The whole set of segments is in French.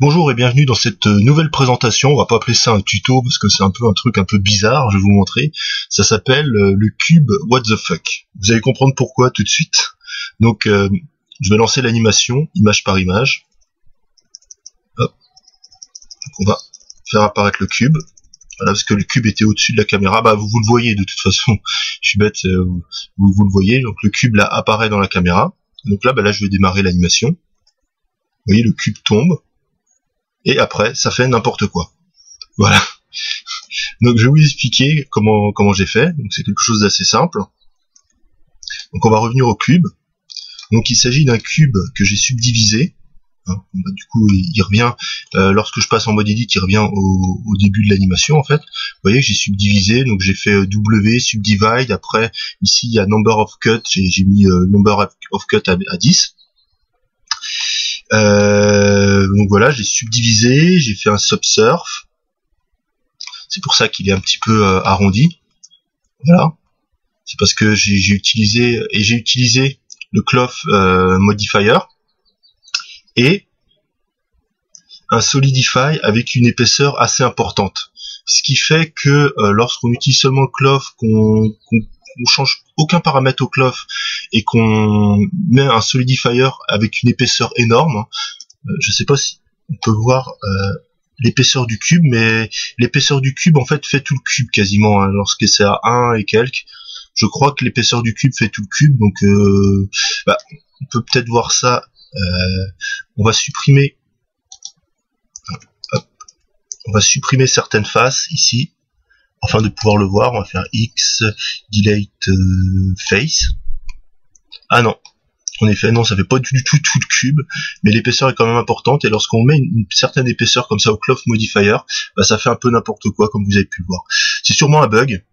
Bonjour et bienvenue dans cette nouvelle présentation. On va pas appeler ça un tuto parce que c'est un peu un truc un peu bizarre. Je vais vous montrer. Ça s'appelle euh, le cube What the fuck. Vous allez comprendre pourquoi tout de suite. Donc, euh, je vais lancer l'animation image par image. On va faire apparaître le cube. Voilà, parce que le cube était au-dessus de la caméra. Bah, vous, le voyez de toute façon. je suis bête. Euh, vous, vous le voyez. Donc, le cube là apparaît dans la caméra. Donc là, bah, là, je vais démarrer l'animation. Vous voyez, le cube tombe. Et après, ça fait n'importe quoi. Voilà. Donc je vais vous expliquer comment, j'ai fait. Donc c'est quelque chose d'assez simple. Donc on va revenir au cube. Donc il s'agit d'un cube que j'ai subdivisé. Hein, bah, du coup, il revient euh, lorsque je passe en mode edit, il revient au, début de l'animation en fait. Vous voyez, j'ai subdivisé, donc j'ai fait euh, W subdivide. Après, ici il y a number of cut, j'ai mis euh, number of cut à 10. Euh, donc voilà, j'ai subdivisé, j'ai fait un subsurf. C'est pour ça qu'il est un petit peu euh, arrondi. Voilà. C'est parce que j'ai utilisé et j'ai utilisé le cloth euh, modifier et un solidify avec une épaisseur assez importante. Ce qui fait que lorsqu'on utilise seulement le cloth, qu'on on change aucun paramètre au cloth et qu'on met un solidifier avec une épaisseur énorme, euh, je sais pas si on peut voir euh, l'épaisseur du cube, mais l'épaisseur du cube en fait fait tout le cube quasiment, hein, lorsque c'est à 1 et quelques. Je crois que l'épaisseur du cube fait tout le cube, donc euh, bah, on peut peut-être voir ça. on va supprimer on va supprimer certaines faces ici afin de pouvoir le voir, on va faire X delete euh, face. Ah non, en effet, non, ça fait pas du tout tout le cube, mais l'épaisseur est quand même importante, et lorsqu'on met une, certaine épaisseur comme ça au cloth modifier, bah, ça fait un peu n'importe quoi, comme vous avez pu le voir. C'est sûrement un bug.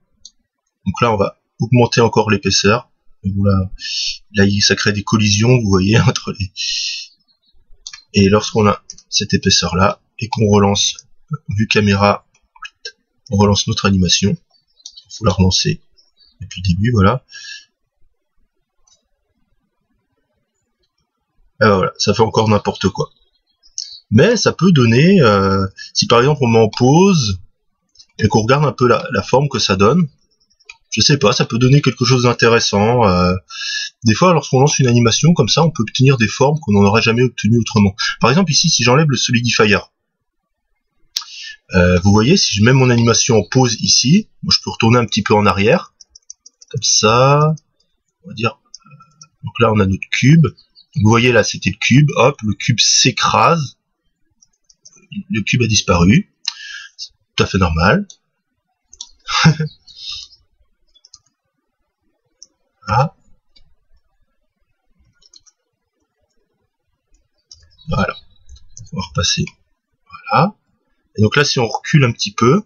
Donc là, on va augmenter encore l'épaisseur. Là, là, ça crée des collisions, vous voyez, entre les... Et lorsqu'on a cette épaisseur-là, et qu'on relance vue caméra on relance notre animation. Il faut la relancer depuis le début, voilà. Et voilà, ça fait encore n'importe quoi. Mais ça peut donner, euh, si par exemple on met en pause et qu'on regarde un peu la, forme que ça donne, je sais pas, ça peut donner quelque chose d'intéressant. Euh, des fois, lorsqu'on lance une animation comme ça, on peut obtenir des formes qu'on n'en aurait jamais obtenues autrement. Par exemple, ici, si j'enlève le solidifier, euh, vous voyez, si je mets mon animation en pause ici, moi je peux retourner un petit peu en arrière, comme ça, on va dire, euh, donc là on a notre cube, vous voyez là c'était le cube, hop, le cube s'écrase, le cube a disparu, c'est tout à fait normal. voilà. Voilà. On va repasser. Voilà. Et donc là, si on recule un petit peu,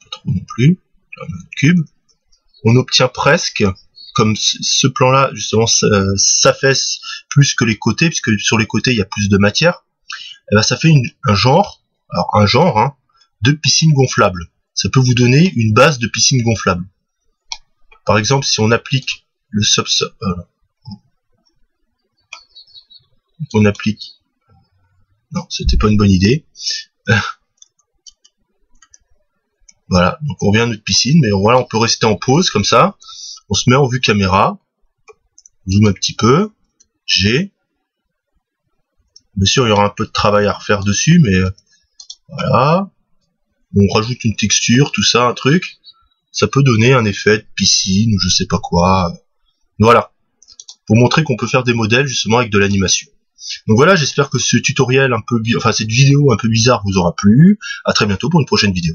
pas trop non plus, on obtient presque, comme ce plan-là, justement, s'affaisse plus que les côtés, puisque sur les côtés, il y a plus de matière, et ben, ça fait un genre, alors un genre, hein, de piscine gonflable. Ça peut vous donner une base de piscine gonflable. Par exemple, si on applique le sub, euh, on applique non, c'était pas une bonne idée. voilà, donc on revient à notre piscine, mais voilà, on peut rester en pause comme ça. On se met en vue caméra. On un petit peu. G. Bien sûr, il y aura un peu de travail à refaire dessus, mais euh, voilà. On rajoute une texture, tout ça, un truc. Ça peut donner un effet de piscine ou je sais pas quoi. Voilà. Pour montrer qu'on peut faire des modèles justement avec de l'animation. Donc voilà, j'espère que ce tutoriel un peu, enfin cette vidéo un peu bizarre vous aura plu. À très bientôt pour une prochaine vidéo.